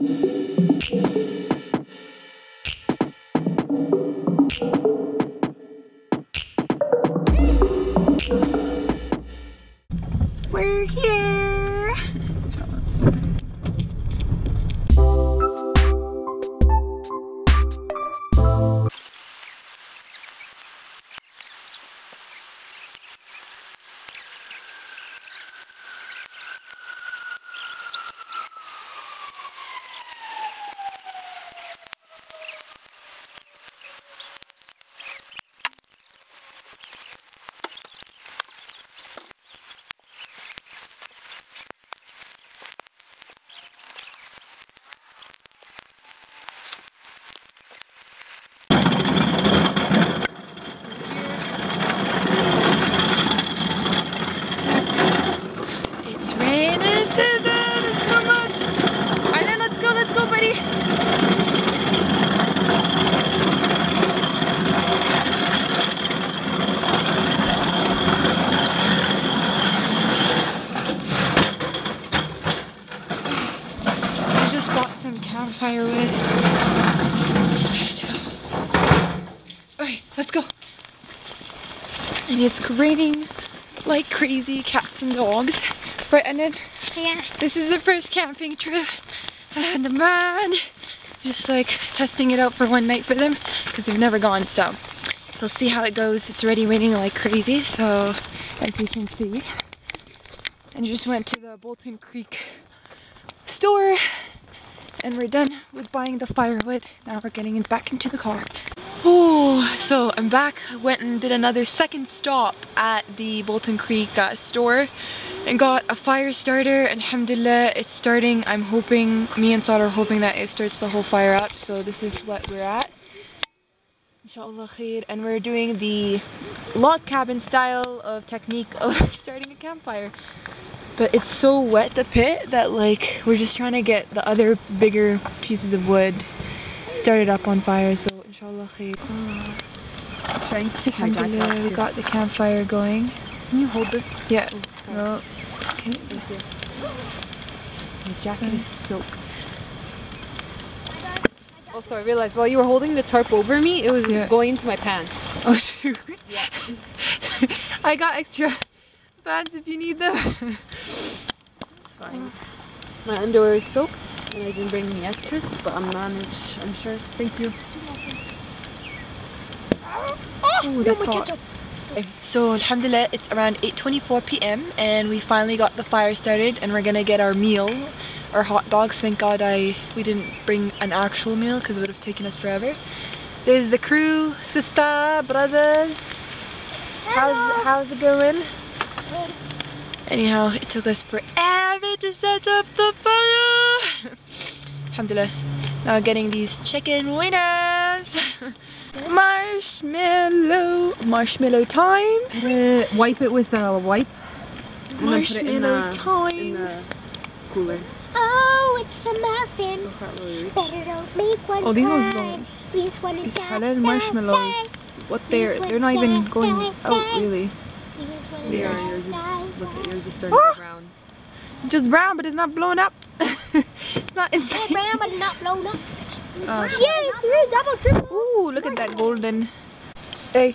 We're here. It's raining season. It's too much. Alright, let's go. Let's go, buddy. I just bought some campfire wood. Alright, let's go. And it's raining like crazy cats and dogs. Right, and then Yeah. this is the first camping trip. And the man just like testing it out for one night for them because they've never gone. So we'll see how it goes. It's already raining like crazy. So as you can see, and just went to the Boulton Creek store and we're done with buying the firewood. Now we're getting back into the car. Oh, so I'm back. Went and did another second stop at the Boulton Creek uh, store and got a fire starter. And alhamdulillah, it's starting. I'm hoping, me and Saad are hoping that it starts the whole fire up. So this is what we're at. Inshallah khair. And we're doing the log cabin style of technique of starting a campfire. But it's so wet, the pit, that like we're just trying to get the other bigger pieces of wood started up on fire. So khair. Oh. Trying to take my jacket we got the campfire going. Can you hold this? Yeah. Oh, sorry. No. My jacket is soaked. Also, I realized while you were holding the tarp over me, it was Yeah. going into my pants. Oh shoot. Yeah. I got extra pants if you need them. It's fine. My underwear is soaked, and I didn't bring any extras, but I'm managed. I'm sure. Thank you. Ooh, that's hot. Okay, So alhamdulillah, it's around 8.24 p.m. and we finally got the fire started and we're gonna get our meal, our hot dogs. Thank God I we didn't bring an actual meal because it would have taken us forever. There's the crew, sister, brothers. How's, how's it going? Anyhow, it took us forever to set up the fire. Alhamdulillah. Now getting these chicken winners. Marshmallow. Marshmallow time. Uh, wipe it with a wipe. and then put it in Marshmallow the- time. In the cooler. Oh, it's a muffin. Can't really. Better don't make one Oh, these ones cry. don't- We just want to These die, halal die, marshmallows. What they're they're not even going out really. die. We just wanna They are. die, Yours is, look at yours is starting to brown. Just brown, but it's not blown up. it's not It's brown but not blown up. Oh, Yay, three, double, triple. Ooh, look at that golden. Hey,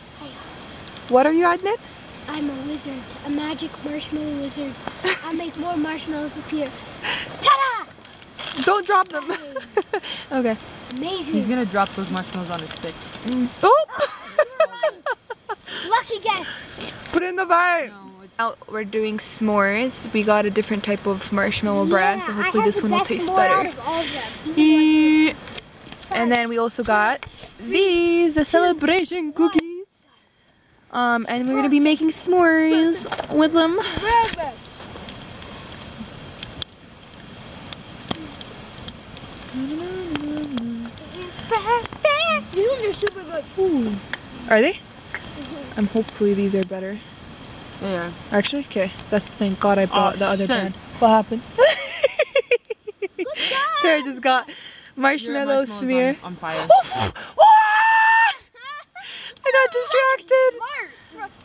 what are you, Adnan? I'm a wizard, a magic marshmallow wizard. I'll make more marshmallows appear. Ta-da! Don't drop them. okay. Amazing. He's gonna drop those marshmallows on his stick. Oh, oh Lucky guess. put it in the fire. No, Now we're doing s'mores. We got a different type of marshmallow brand, so hopefully this one will best taste more out better. of all of them. Even And then we also got these, the celebration cookies. Um, and we're gonna be making s'mores with them. These ones are super good. Ooh. Are they? I'm hopefully these are better. yeah. Actually, okay. That's thank God I bought Oh, the other shit. brand. What happened? Sarah just got marshmallow marshmallow's smear. on, on fire. I got distracted.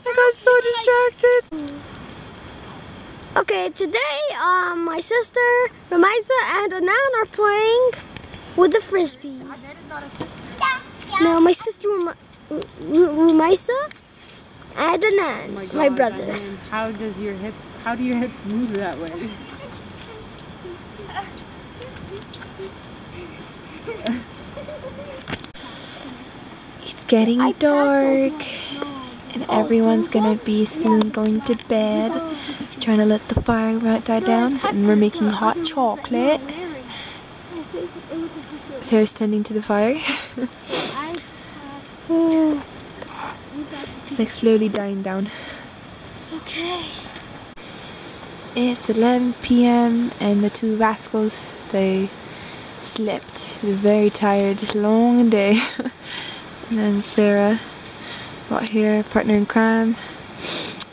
I got so distracted. Okay, today um, my sister, Ramiza, and Anan are playing with the frisbee. No, my sister Rumi- R- R- and Anan, my, God, brother. man, how does your hip? How do your hips move that way? It's getting dark and everyone's gonna be soon going to bed. Trying to let the fire die down and we're making hot chocolate. Sarah's tending to the fire. Oh, it's like slowly dying down. Okay. It's 11 p.m. and the two rascals they slept. Very tired. Long day. and then Sarah got here, partner in crime,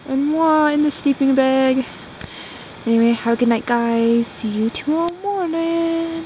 and moi in the sleeping bag. Anyway, have a good night, guys. See you tomorrow morning.